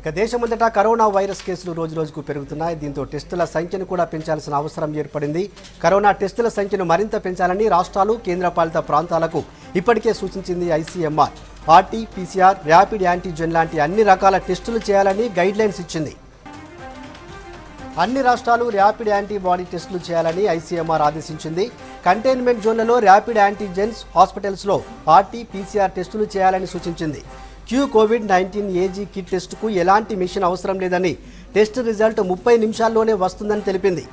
ఇక దేశమంతటా corona virus కేసులు రోజు రోజుకు పెరుగుతున్నాయి. దీంతో టెస్టుల సంఖ్యను కూడా పెంచాల్సిన అవసరం ఏర్పడింది. కరోనా టెస్టుల సంఖ్యను మరింత పెంచాలని రాష్ట్రాలు కేంద్రపాలిత ప్రాంతాలకు ఇప్పటికే సూచించింది ICMR. RT PCR rapid antigen లాంటి అన్ని రకాల టెస్టులు చేయాలని గైడ్ లైన్స్ ఇచ్చింది. అన్ని రాష్ట్రాలు ర్యాపిడ్ యాంటీబాడీ టెస్టులు చేయాలని ఐసీఎంఆర్ ఆదేశించింది. కంటైన్మెంట్ జోన్లలో ర్యాపిడ్ యాంటీజెన్స్ హాస్పిటల్స్లో ఆర్టీ పీసీఆర్ టెస్టులు చేయాలని సూచించింది. Q covid nineteen AG kit టెస్టుకు ఎలాంటి మిషన్ అవసరం లేదని టెస్ట్ రిజల్ట్ ముప్పై నిమిషాల్లోనే వస్తుందని తెలిపింది.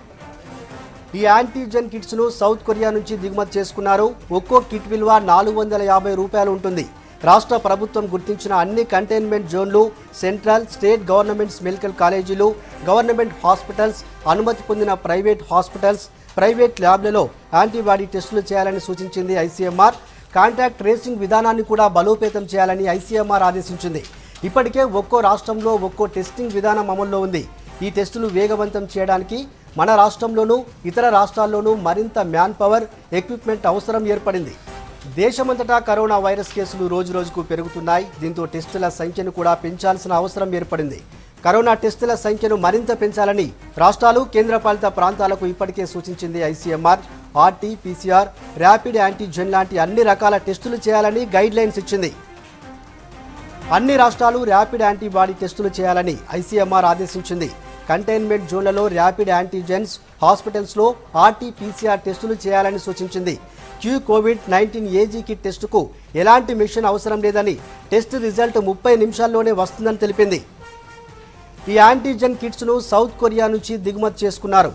ఈ యాంటీజెన్ కిట్స్ను సౌత్ కొరియా నుంచి దిగుమతి చేసుకున్నారు. ఒక్కో కిట్ విలువ నాలుగు వందల యాభై రూపాయలు ఉంటుంది. రాష్ట్ర ప్రభుత్వం గుర్తించిన అన్ని కంటైన్మెంట్ జోన్లు సెంట్రల్ స్టేట్ గవర్నమెంట్స్ మెడికల్ కాలేజీలు గవర్నమెంట్ హాస్పిటల్స్ అనుమతి పొందిన ప్రైవేట్ హాస్పిటల్స్ ప్రైవేట్ ల్యాబ్లలో యాంటీబాడీ టెస్టులు చేయాలని సూచించింది ఐసీఎంఆర్. కాంటాక్ట్ ట్రేసింగ్ విధానాన్ని కూడా బలోపేతం చేయాలని ఐసీఎంఆర్ ఆదేశించింది. ఇప్పటికే ఒక్కో రాష్ట్రంలో ఒక్కో టెస్టింగ్ విధానం అమల్లో ఉంది. ఈ టెస్టులు వేగవంతం చేయడానికి మన రాష్ట్రంలోనూ ఇతర రాష్ట్రాల్లోనూ మరింత మ్యాన్ పవర్ ఎక్విప్మెంట్ అవసరం ఏర్పడింది. దేశమంతటా కరోనా వైరస్ కేసులు రోజు రోజుకు పెరుగుతున్నాయి. దీంతో టెస్టుల సంఖ్యను కూడా పెంచాల్సిన అవసరం ఏర్పడింది. కరోనా టెస్టుల సంఖ్యను మరింత పెంచాలని రాష్ట్రాలు కేంద్రపాలిత ప్రాంతాలకు ఇప్పటికే సూచించింది ICMR. RT PCR rapid antigen లాంటి అన్ని రకాల టెస్టులు చేయాలని గైడ్ లైన్స్ ఇచ్చింది. అన్ని రాష్ట్రాలు ర్యాపిడ్ యాంటీబాడీ టెస్టులు చేయాలని ఐసీఎంఆర్ ఆదేశించింది. కంటైన్మెంట్ జోన్లలో ర్యాపిడ్ యాంటీజెన్స్ హాస్పిటల్స్లో ఆర్టీ పీసీఆర్ టెస్టులు చేయాలని సూచించింది. Q covid nineteen AG kit టెస్టుకు ఎలాంటి మిషన్ అవసరం లేదని టెస్ట్ రిజల్ట్ ముప్పై నిమిషాల్లోనే వస్తుందని తెలిపింది. ఈ యాంటీజెన్ కిట్స్ను సౌత్ కొరియా నుంచి దిగుమతి చేసుకున్నారు.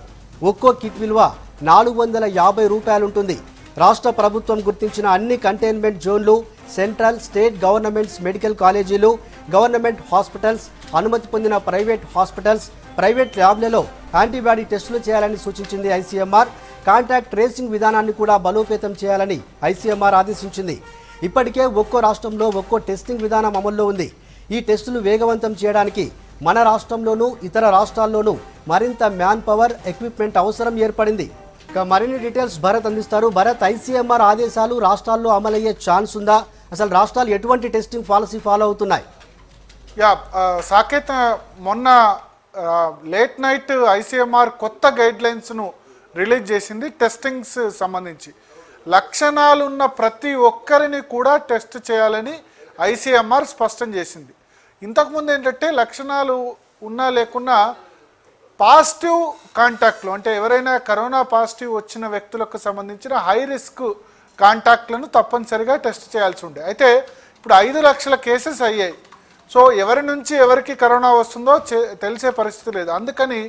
ఒక్కో కిట్ విలువ నాలుగు వందల యాభై రూపాయలుంటుంది. రాష్ట్ర ప్రభుత్వం గుర్తించిన అన్ని కంటైన్మెంట్ జోన్లు సెంట్రల్ స్టేట్ గవర్నమెంట్స్ మెడికల్ కాలేజీలు గవర్నమెంట్ హాస్పిటల్స్ అనుమతి పొందిన ప్రైవేట్ హాస్పిటల్స్ ప్రైవేట్ ల్యాబ్లలో యాంటీబాడీ టెస్టులు చేయాలని సూచించింది ఐసీఎంఆర్. కాంటాక్ట్ ట్రేసింగ్ విధానాన్ని కూడా బలోపేతం చేయాలని ఐసీఎంఆర్ ఆదేశించింది. ఇప్పటికే ఒక్కో రాష్ట్రంలో ఒక్కో టెస్టింగ్ విధానం అమల్లో ఉంది. ఈ టెస్టులు వేగవంతం చేయడానికి మన రాష్ట్రంలోనూ ఇతర రాష్ట్రాల్లోనూ మరింత మ్యాన్ పవర్ ఎక్విప్మెంట్ అవసరం ఏర్పడింది. ఇక మరిన్ని డీటెయిల్స్ భరత్ అందిస్తారు. భరత్ ఐసీఎంఆర్ ఆదేశాలు రాష్ట్రాల్లో అమలయ్యే ఛాన్స్ ఉందా? అసలు రాష్ట్రాలు ఎటువంటి టెస్టింగ్ పాలసీ ఫాలో అవుతున్నాయి? యా ఆ, సాకేత్ మొన్న లేట్ నైట్ ఐసీఎంఆర్ కొత్త గైడ్ లైన్స్ను రిలీజ్ చేసింది టెస్టింగ్స్ సంబంధించి. లక్షణాలున్న ప్రతి ఒక్కరిని కూడా టెస్ట్ చేయాలని ఐసీఎంఆర్ స్పష్టం చేసింది. ఇంతకుముందు ఏంటంటే లక్షణాలు ఉన్నా లేకున్నా పాజిటివ్ కాంటాక్ట్లు అంటే ఎవరైనా కరోనా పాజిటివ్ వచ్చిన వ్యక్తులకు సంబంధించిన హై రిస్క్ కాంటాక్ట్లను తప్పనిసరిగా టెస్ట్ చేయాల్సి ఉండే. అయితే ఇప్పుడు ఐదు లక్షల కేసెస్ అయ్యాయి. సో ఎవరి నుంచి ఎవరికి కరోనా వస్తుందో తెలిసే పరిస్థితి లేదు. అందుకని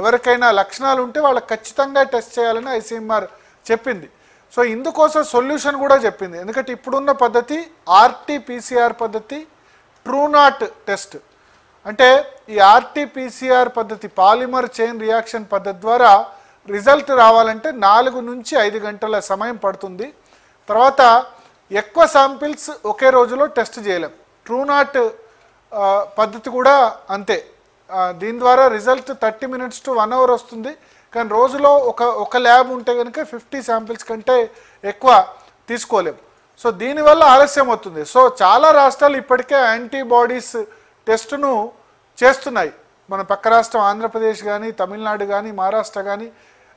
ఎవరికైనా లక్షణాలు ఉంటే వాళ్ళకి ఖచ్చితంగా టెస్ట్ చేయాలని ఐసీఎంఆర్ చెప్పింది. సో ఇందుకోసం సొల్యూషన్ కూడా చెప్పింది. ఎందుకంటే ఇప్పుడున్న పద్ధతి ఆర్టీపీసీఆర్ పద్ధతి ట్రూనాట్ టెస్ట్. అంటే ఈ ఆర్టీపీసీఆర్ పద్ధతి పాలిమర్ చైన్ రియాక్షన్ పద్ధతి ద్వారా రిజల్ట్ రావాలంటే నాలుగు నుంచి ఐదు గంటల సమయం పడుతుంది. తర్వాత ఎక్కువ శాంపిల్స్ ఒకే రోజులో టెస్ట్ చేయలేం. ట్రూనాట్ పద్ధతి కూడా అంతే. దీని ద్వారా result thirty minutes to one hour వస్తుంది. కానీ రోజులో ఒక ఒక ల్యాబ్ ఉంటే కనుక ఫిఫ్టీ శాంపిల్స్ కంటే ఎక్కువ తీసుకోలేం. సో దీనివల్ల ఆలస్యం అవుతుంది. సో చాలా రాష్ట్రాలు ఇప్పటికే యాంటీబాడీస్ టెస్టును చేస్తున్నాయి. మన పక్క రాష్ట్రం ఆంధ్రప్రదేశ్ కానీ తమిళనాడు కానీ మహారాష్ట్ర కానీ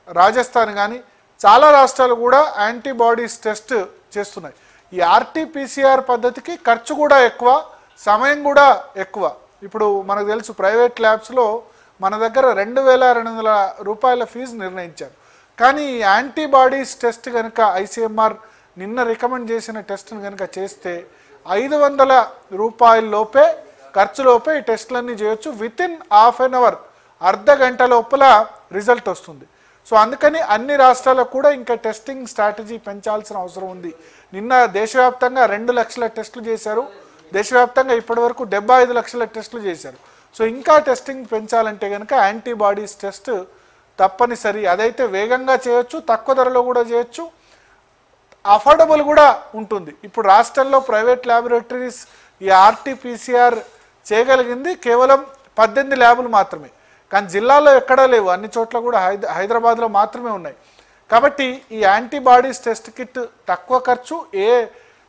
రాజస్థాన్ కానీ చాలా రాష్ట్రాలు కూడా యాంటీబాడీస్ టెస్ట్ చేస్తున్నాయి. ఈ ఆర్టీపీసీఆర్ పద్ధతికి ఖర్చు కూడా ఎక్కువ సమయం కూడా ఎక్కువ. ఇప్పుడు మనకు తెలుసు ప్రైవేట్ ల్యాబ్స్లో మన దగ్గర రెండు వేల రెండు వందల రూపాయల ఫీజు నిర్ణయించారు. కానీ ఈ యాంటీబాడీస్ టెస్ట్ కనుక ఐసీఎంఆర్ నిన్న రికమెండ్ చేసిన టెస్ట్ని కనుక చేస్తే ఐదు వందల రూపాయల లోపే ఖర్చులోపే ఈ టెస్ట్లన్నీ చేయొచ్చు. Within half an hour అర్ధ గంట లోపల రిజల్ట్ వస్తుంది. సో అందుకని అన్ని రాష్ట్రాలకు కూడా ఇంకా టెస్టింగ్ స్ట్రాటజీ పెంచాల్సిన అవసరం ఉంది. నిన్న దేశవ్యాప్తంగా రెండు లక్షల టెస్టులు చేశారు. దేశవ్యాప్తంగా ఇప్పటివరకు డెబ్బై ఐదు లక్షల టెస్టులు చేశారు. సో ఇంకా టెస్టింగ్ పెంచాలంటే కనుక యాంటీబాడీస్ టెస్ట్ తప్పనిసరి. అదైతే వేగంగా చేయొచ్చు తక్కువ ధరలో కూడా చేయొచ్చు. అఫోర్డబుల్ కూడా ఉంటుంది. ఇప్పుడు రాష్ట్రంలో ప్రైవేట్ ల్యాబొరేటరీస్ ఈ ఆర్టీపీసీఆర్ చేయగలిగింది కేవలం పద్దెనిమిది ల్యాబులు మాత్రమే. కానీ జిల్లాలో ఎక్కడా లేవు. అన్ని చోట్ల కూడా హైద హైదరాబాద్లో మాత్రమే ఉన్నాయి. కాబట్టి ఈ యాంటీబాడీస్ టెస్ట్ కిట్ తక్కువ ఖర్చు. ఏ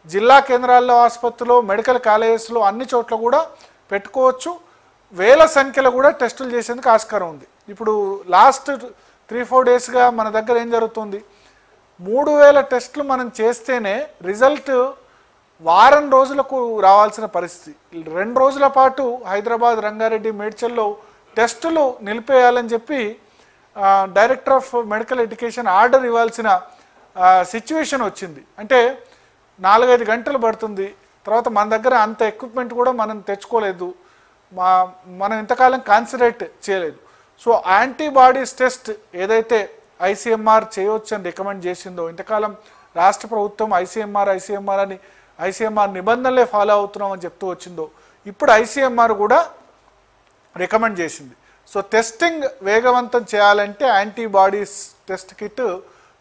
జిల్లా కేంద్రాల్లో ఆసుపత్రిలో మెడికల్ కాలేజెస్లో అన్ని చోట్ల కూడా పెట్టుకోవచ్చు. వేల సంఖ్యలో కూడా టెస్టులు చేసేందుకు ఆస్కారం ఉంది. ఇప్పుడు లాస్ట్ త్రీ ఫోర్ డేస్గా మన దగ్గర ఏం జరుగుతుంది? మూడు వేల టెస్టులు మనం చేస్తేనే రిజల్ట్ వారం రోజులకు రావాల్సిన పరిస్థితి. రెండు రోజుల పాటు హైదరాబాద్ రంగారెడ్డి మేడ్చల్లో టెస్టులు నిలిపేయాలని చెప్పి director of medical education order ఇవ్వాల్సిన సిచ్యువేషన్ వచ్చింది. అంటే నాలుగైదు గంటలు పడుతుంది. తర్వాత మన దగ్గర అంత ఎక్విప్మెంట్ కూడా మనం తెచ్చుకోలేదు. మా మనం ఇంతకాలం కాన్సన్ట్రేట్ చేయలేదు. సో యాంటీబాడీస్ టెస్ట్ ఏదైతే ఐసీఎంఆర్ చేయవచ్చు అని రికమెండ్ చేసిందో ఇంతకాలం రాష్ట్ర ప్రభుత్వం ఐసీఎంఆర్ ఐసీఎంఆర్ అని ఐసీఎంఆర్ నిబంధనలే ఫాలో అవుతున్నామని చెప్తూ వచ్చిందో ఇప్పుడు ఐసీఎంఆర్ కూడా రికమెండ్ చేసింది. సో టెస్టింగ్ వేగవంతం చేయాలంటే యాంటీబాడీస్ టెస్ట్ కిట్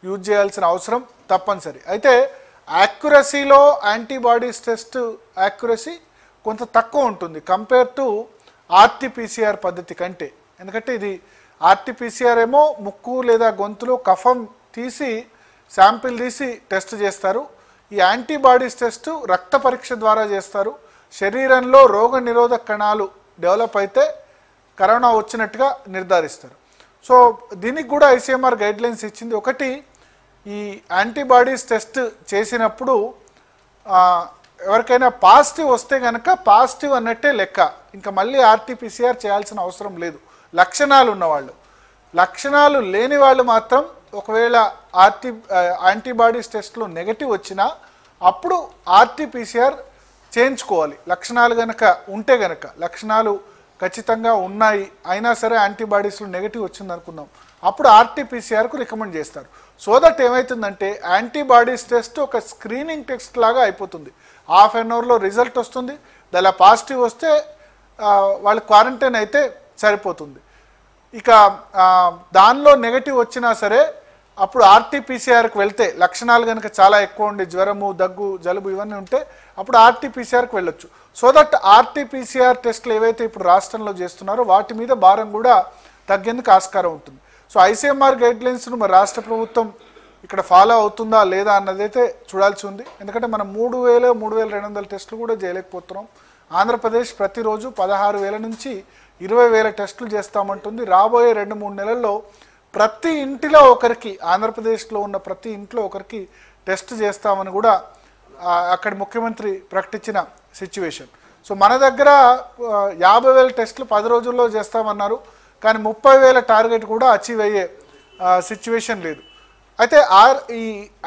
యూజ్ చేయాల్సిన అవసరం తప్పనిసరి. అయితే యాక్యురసీలో యాంటీబాడీస్ టెస్ట్ యాక్యురసీ కొంత తక్కువ ఉంటుంది కంపేర్ టు ఆర్టీపీసీఆర్ పద్ధతి కంటే. ఎందుకంటే ఇది ఆర్టీపీసీఆర్ ఏమో ముక్కు లేదా గొంతులో కఫం తీసి శాంపిల్ తీసి టెస్ట్ చేస్తారు. ఈ యాంటీబాడీస్ టెస్ట్ రక్త పరీక్ష ద్వారా చేస్తారు. శరీరంలో రోగ నిరోధక కణాలు డెవలప్ అయితే కరోనా వచ్చినట్టుగా నిర్ధారిస్తారు. సో దీనికి కూడా ఐసీఎంఆర్ గైడ్లైన్స్ ఇచ్చింది. ఒకటి ఈ యాంటీబాడీస్ టెస్ట్ చేసినప్పుడు ఎవరికైనా పాజిటివ్ వస్తే కనుక పాజిటివ్ అన్నట్టే లెక్క. ఇంకా మళ్ళీ ఆర్టీపీసీఆర్ చేయాల్సిన అవసరం లేదు. లక్షణాలు ఉన్నవాళ్ళు. లక్షణాలు లేని వాళ్ళు మాత్రం ఒకవేళ ఆర్టీ యాంటీబాడీస్ టెస్ట్లో నెగటివ్ వచ్చినా అప్పుడు ఆర్టీపీసీఆర్ చేయించుకోవాలి. లక్షణాలు గనక ఉంటే గనక లక్షణాలు ఖచ్చితంగా ఉన్నాయి అయినా సరే యాంటీబాడీస్లో నెగిటివ్ వచ్చింది అనుకుందాం అప్పుడు ఆర్టీపీసీఆర్కు రికమెండ్ చేస్తారు. సో దట్ ఏమవుతుందంటే యాంటీబాడీస్ టెస్ట్ ఒక స్క్రీనింగ్ టెస్ట్ లాగా అయిపోతుంది. హాఫ్ అన్ అవర్లో రిజల్ట్ వస్తుంది దాని పాజిటివ్ వస్తే వాళ్ళు క్వారంటైన్ అయితే సరిపోతుంది. ఇక దానిలో నెగటివ్ వచ్చినా సరే అప్పుడు ఆర్టీపీసీఆర్కి వెళ్తే లక్షణాలు కనుక చాలా ఎక్కువ ఉండి జ్వరము దగ్గు జలుబు ఇవన్నీ ఉంటే అప్పుడు ఆర్టీపీసీఆర్కి వెళ్ళొచ్చు. సో దట్ ఆర్టీపీసీఆర్ టెస్ట్లు ఏవైతే ఇప్పుడు రాష్ట్రంలో చేస్తున్నారో వాటి మీద భారం కూడా తగ్గేందుకు ఆస్కారం ఉంటుంది. సో ఐసీఎంఆర్ గైడ్లైన్స్ను మరి రాష్ట్ర ప్రభుత్వం ఇక్కడ ఫాలో అవుతుందా లేదా అన్నదైతే చూడాల్సి ఉంది. ఎందుకంటే మనం మూడు వేల మూడు వేల రెండు వందల టెస్టులు కూడా చేయలేకపోతున్నాం. ఆంధ్రప్రదేశ్ ప్రతిరోజు పదహారు వేల నుంచి ఇరవై వేల టెస్టులు చేస్తామంటుంది. రాబోయే రెండు మూడు నెలల్లో ప్రతి ఇంటిలో ఒకరికి ఆంధ్రప్రదేశ్లో ఉన్న ప్రతి ఇంట్లో ఒకరికి టెస్ట్ చేస్తామని కూడా అక్కడి ముఖ్యమంత్రి ప్రకటించిన సిచ్యువేషన్ సో మన దగ్గర యాభై వేల టెస్టులు పది రోజుల్లో చేస్తామన్నారు. కానీ ముప్పై వేల టార్గెట్ కూడా అచీవ్ అయ్యే సిచ్యువేషన్ లేదు. అయితే ఆర్ ఈ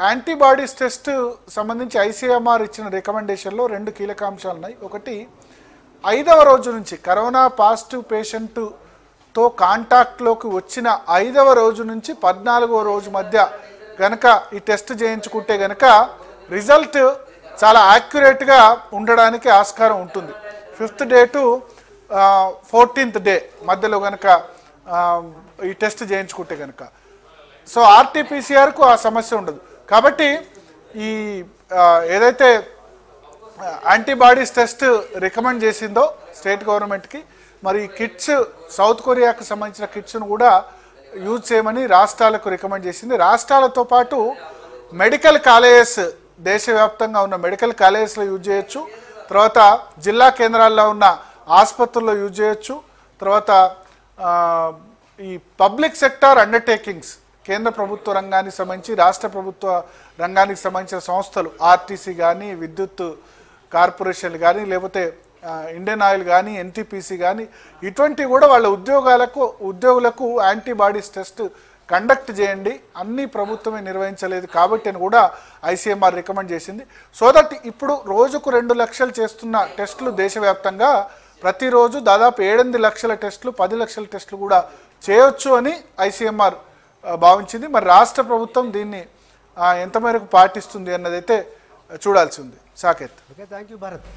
యాంటీబాడీస్ టెస్ట్ సంబంధించి ఐసీఎంఆర్ ఇచ్చిన రికమెండేషన్లో రెండు కీలక అంశాలు ఉన్నాయి ఒకటి ఐదవ రోజు నుంచి కరోనా పాజిటివ్ తో కాంటాక్ట్లోకి వచ్చిన ఐదవ రోజు నుంచి పద్నాలుగవ రోజు మధ్య గనక ఈ టెస్ట్ చేయించుకుంటే గనక రిజల్ట్ చాలా యాక్యురేట్గా ఉండడానికి ఆస్కారం ఉంటుంది. Fifth day to fourteenth day మధ్యలో కనుక ఈ టెస్ట్ చేయించుకుంటే కనుక సో ఆర్టీపీసీఆర్కు ఆ సమస్య ఉండదు. కాబట్టి ఈ ఏదైతే యాంటీబాడీస్ టెస్ట్ రికమెండ్ చేసిందో స్టేట్ గవర్నమెంట్కి మరి కిట్స్ సౌత్ కొరియాకు సంబంధించిన కిట్స్ను కూడా యూజ్ చేయమని రాష్ట్రాలకు రికమెండ్ చేసింది. రాష్ట్రాలతో పాటు మెడికల్ కాలేజెస్ దేశవ్యాప్తంగా ఉన్న మెడికల్ కాలేజెస్లో యూజ్ చేయొచ్చు. తర్వాత జిల్లా కేంద్రాల్లో ఉన్న ఆసుపత్రుల్లో యూజ్ చేయొచ్చు. తర్వాత ఈ పబ్లిక్ సెక్టార్ అండర్టేకింగ్స్ కేంద్ర ప్రభుత్వ రంగానికి సంబంధించి రాష్ట్ర ప్రభుత్వ రంగానికి సంబంధించిన సంస్థలు ఆర్టీసీ కానీ విద్యుత్ కార్పొరేషన్లు కానీ లేకపోతే ఇండియన్ ఆయిల్ కానీ ఎన్టీపీసీ కానీ ఇటువంటి కూడా వాళ్ళ ఉద్యోగాలకు ఉద్యోగులకు యాంటీబాడీస్ టెస్ట్ కండక్ట్ చేయండి. అన్ని ప్రభుత్వమే నిర్వహించలేదు కాబట్టి అని కూడా ఐసీఎంఆర్ రికమెండ్ చేసింది. సో దట్ ఇప్పుడు రోజుకు రెండు లక్షలు చేస్తున్న టెస్టులు దేశవ్యాప్తంగా ప్రతిరోజు దాదాపు ఏడెనిమిది లక్షల టెస్టులు పది లక్షల టెస్టులు కూడా చేయొచ్చు అని ఐసీఎంఆర్ భావించింది. మరి రాష్ట్ర ప్రభుత్వం దీన్ని ఎంత మేరకు పాటిస్తుంది అన్నదైతే చూడాల్సి ఉంది. Saketh. Okay thank you Bharat.